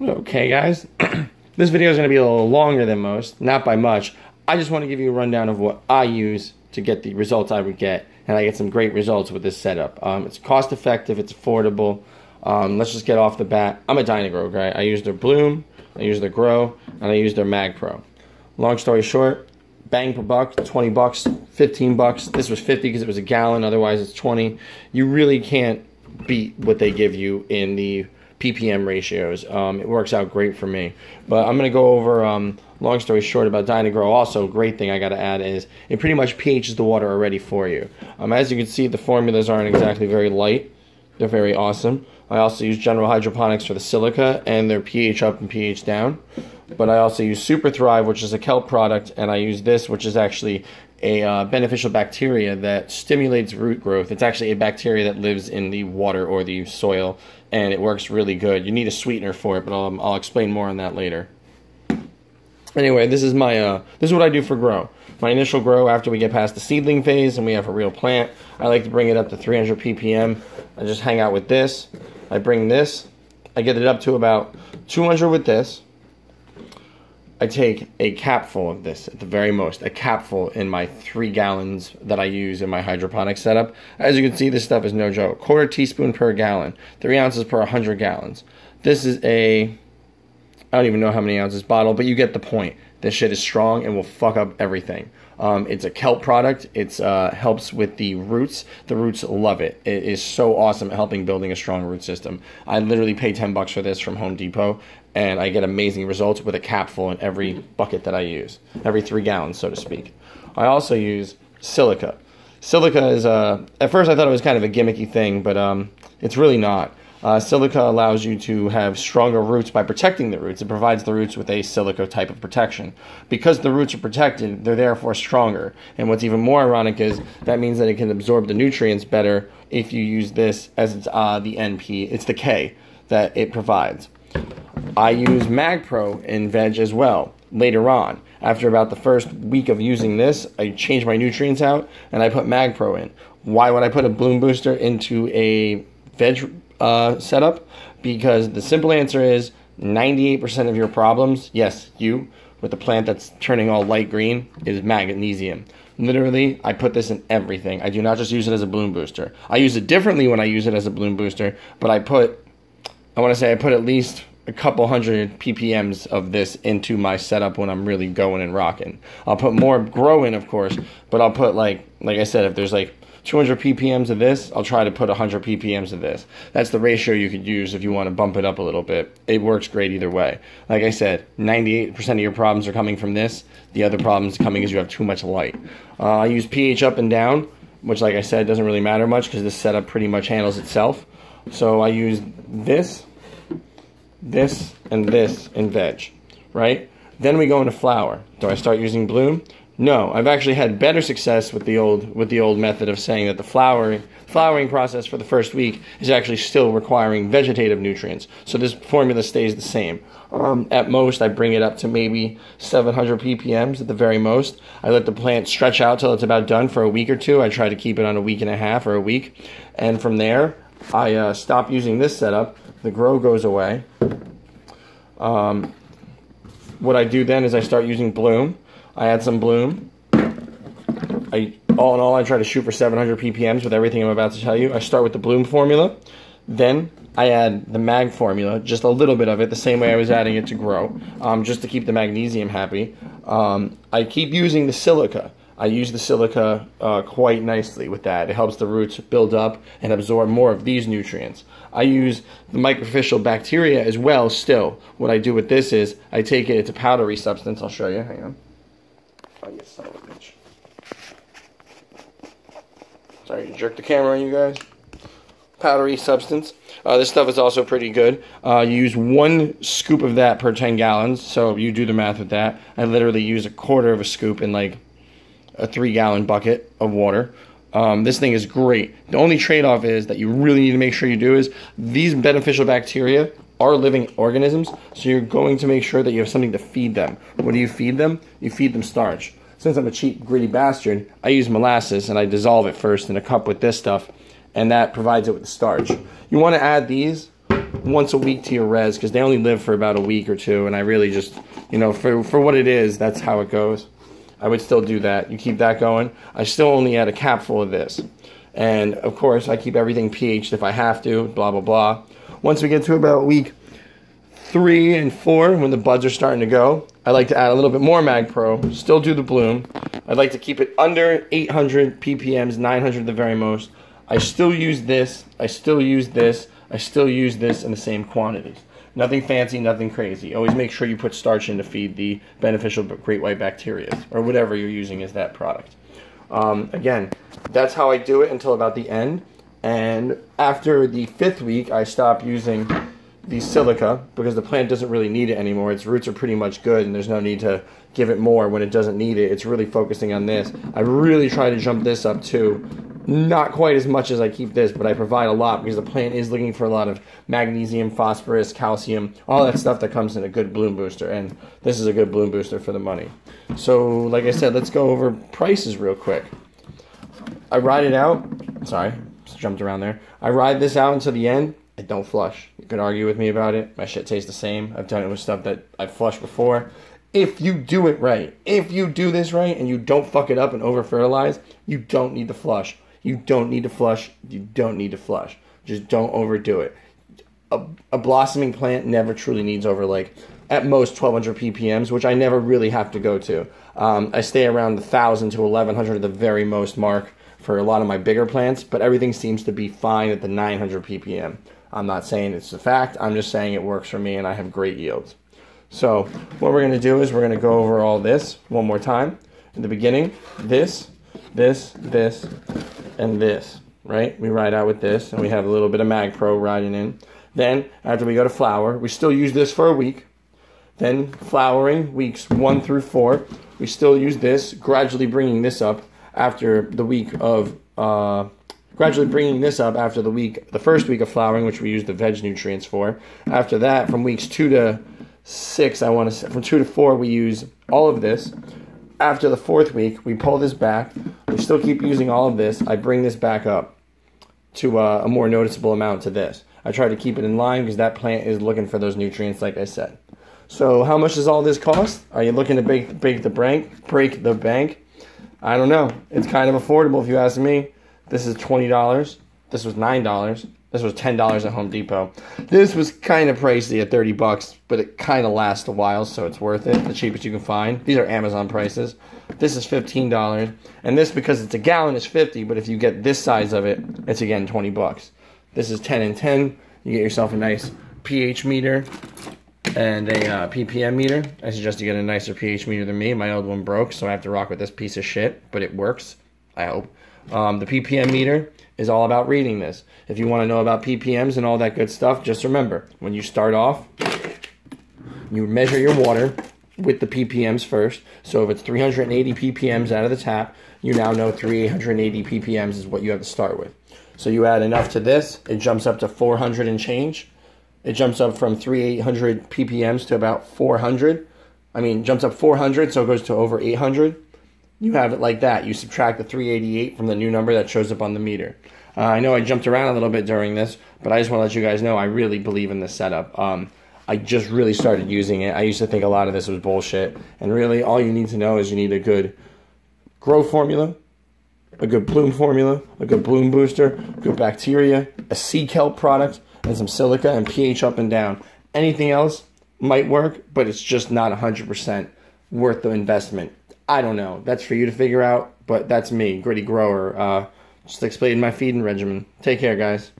Okay, guys. this video is going to be a little longer than most, not by much. I just want to give you a rundown of what I use to get the results I would get, and I get some great results with this setup. Um, it's cost effective, it's affordable. Um, let's just get off the bat. I'm a Dyna-Gro guy. I use their Bloom, I use their Grow, and I use their Mag Pro. Long story short, bang per buck, 20 bucks, 15 bucks. This was 50 because it was a gallon, otherwise it's 20. You really can't beat what they give you in the ppm ratios. Um, it works out great for me. But I'm going to go over, um, long story short, about Dyna-Gro. Also, great thing I got to add is it pretty much pHs the water already for you. Um, as you can see, the formulas aren't exactly very light. They're very awesome. I also use General Hydroponics for the silica and their pH up and pH down. But I also use Superthrive, which is a kelp product, and I use this, which is actually a uh, beneficial bacteria that stimulates root growth. It's actually a bacteria that lives in the water or the soil, and it works really good. You need a sweetener for it, but I'll, I'll explain more on that later. Anyway, this is my uh, this is what I do for grow. My initial grow after we get past the seedling phase and we have a real plant, I like to bring it up to 300 ppm. I just hang out with this. I bring this. I get it up to about 200 with this. I take a capful of this at the very most, a capful in my three gallons that I use in my hydroponic setup. As you can see, this stuff is no joke. Quarter teaspoon per gallon, three ounces per 100 gallons. This is a, I don't even know how many ounces bottle, but you get the point. This shit is strong and will fuck up everything. Um, it's a kelp product. It uh, helps with the roots. The roots love it. It is so awesome at helping building a strong root system. I literally pay 10 bucks for this from Home Depot, and I get amazing results with a capful in every bucket that I use, every three gallons, so to speak. I also use silica. Silica is, uh, at first I thought it was kind of a gimmicky thing, but um, it's really not. Uh, silica allows you to have stronger roots by protecting the roots. It provides the roots with a silica type of protection. Because the roots are protected, they're therefore stronger. And what's even more ironic is that means that it can absorb the nutrients better if you use this as it's uh, the NP. It's the K that it provides. I use MagPro in veg as well later on. After about the first week of using this, I change my nutrients out and I put MagPro in. Why would I put a bloom booster into a veg uh, setup because the simple answer is 98% of your problems, yes, you, with the plant that's turning all light green, is magnesium. Literally, I put this in everything. I do not just use it as a bloom booster. I use it differently when I use it as a bloom booster, but I put, I want to say I put at least a couple hundred ppms of this into my setup when I'm really going and rocking. I'll put more grow in, of course, but I'll put like, like I said, if there's like 200 ppms of this, I'll try to put 100 ppms of this. That's the ratio you could use if you want to bump it up a little bit. It works great either way. Like I said, 98% of your problems are coming from this. The other problems coming is you have too much light. Uh, I use pH up and down, which like I said, doesn't really matter much because this setup pretty much handles itself. So I use this, this, and this in veg, right? Then we go into flower. Do I start using bloom? No, I've actually had better success with the old with the old method of saying that the flowering flowering process for the first week is actually still requiring vegetative nutrients. So this formula stays the same. Um, at most, I bring it up to maybe 700 ppms at the very most. I let the plant stretch out till it's about done for a week or two. I try to keep it on a week and a half or a week, and from there, I uh, stop using this setup. The grow goes away. Um, what I do then is I start using bloom. I add some bloom. I all in all, I try to shoot for 700 ppms with everything I'm about to tell you. I start with the bloom formula, then I add the mag formula, just a little bit of it, the same way I was adding it to grow, um, just to keep the magnesium happy. Um, I keep using the silica. I use the silica uh, quite nicely with that. It helps the roots build up and absorb more of these nutrients. I use the microfichial bacteria as well still. What I do with this is I take it, it's a powdery substance. I'll show you. Hang on. Oh, you son of a bitch. Sorry to jerk the camera on you guys. Powdery substance. Uh, this stuff is also pretty good. Uh, you use one scoop of that per 10 gallons, so you do the math with that. I literally use a quarter of a scoop in like a three gallon bucket of water. Um, this thing is great. The only trade off is that you really need to make sure you do is these beneficial bacteria are living organisms, so you're going to make sure that you have something to feed them. What do you feed them? You feed them starch. Since I'm a cheap, greedy bastard, I use molasses and I dissolve it first in a cup with this stuff, and that provides it with the starch. You want to add these once a week to your res because they only live for about a week or two, and I really just, you know, for for what it is, that's how it goes. I would still do that. You keep that going. I still only add a capful of this. And of course, I keep everything pHed if I have to, blah, blah, blah. Once we get to about week three and four, when the buds are starting to go, I like to add a little bit more Mag Pro, still do the bloom. I'd like to keep it under 800 ppms, 900 the very most. I still use this, I still use this, I still use this in the same quantities. Nothing fancy, nothing crazy. Always make sure you put starch in to feed the beneficial great white bacteria or whatever you're using as that product. Um, again, that's how I do it until about the end. And after the fifth week, I stop using the silica because the plant doesn't really need it anymore. Its roots are pretty much good and there's no need to give it more when it doesn't need it. It's really focusing on this. I really try to jump this up too. Not quite as much as I keep this, but I provide a lot because the plant is looking for a lot of magnesium, phosphorus, calcium, all that stuff that comes in a good bloom booster. And this is a good bloom booster for the money. So, like I said, let's go over prices real quick. I ride it out. Sorry, jumped around there. I ride this out until the end. I don't flush. You can argue with me about it. My shit tastes the same. I've done it with stuff that I've flushed before. If you do it right, if you do this right and you don't fuck it up and over fertilize, you don't need to flush. You don't need to flush. You don't need to flush. Just don't overdo it. A, a blossoming plant never truly needs over like at most 1200 ppms, which I never really have to go to. Um, I stay around the 1000 to 1100 at the very most mark for a lot of my bigger plants, but everything seems to be fine at the 900 ppm. I'm not saying it's a fact, I'm just saying it works for me and I have great yields. So what we're going to do is we're going to go over all this one more time. In the beginning, this, this, this, and this, right? We ride out with this, and we have a little bit of Mag Pro riding in. Then, after we go to flower, we still use this for a week. Then, flowering, weeks one through four, we still use this, gradually bringing this up after the week of, uh, gradually bringing this up after the week, the first week of flowering, which we use the veg nutrients for. After that, from weeks two to six, I want to say, from two to four, we use all of this. After the fourth week, we pull this back. We still keep using all of this. I bring this back up to uh, a more noticeable amount to this. I try to keep it in line because that plant is looking for those nutrients, like I said. So, how much does all this cost? Are you looking to break, break the bank? Break the bank? I don't know. It's kind of affordable if you ask me. This is twenty dollars. This was nine dollars. This was ten dollars at Home Depot. This was kind of pricey at thirty bucks, but it kind of lasts a while, so it's worth it. The cheapest you can find. These are Amazon prices. This is fifteen dollars, and this because it's a gallon is fifty. But if you get this size of it, it's again twenty bucks. This is ten and ten. You get yourself a nice pH meter and a uh, ppm meter. I suggest you get a nicer pH meter than me. My old one broke, so I have to rock with this piece of shit, but it works. I hope. Um, the ppm meter is all about reading this. If you want to know about ppms and all that good stuff, just remember when you start off, you measure your water with the ppms first. So if it's 380 ppms out of the tap, you now know 380 ppms is what you have to start with. So you add enough to this, it jumps up to 400 and change. It jumps up from 3,800 ppms to about 400. I mean, jumps up 400, so it goes to over 800 you have it like that. You subtract the 388 from the new number that shows up on the meter. Uh, I know I jumped around a little bit during this, but I just want to let you guys know I really believe in this setup. Um, I just really started using it. I used to think a lot of this was bullshit, and really all you need to know is you need a good grow formula, a good bloom formula, a good bloom booster, good bacteria, a seed kelp product, and some silica and pH up and down. Anything else might work, but it's just not 100% worth the investment. I don't know. That's for you to figure out, but that's me, gritty grower. Uh, just explaining my feeding regimen. Take care, guys.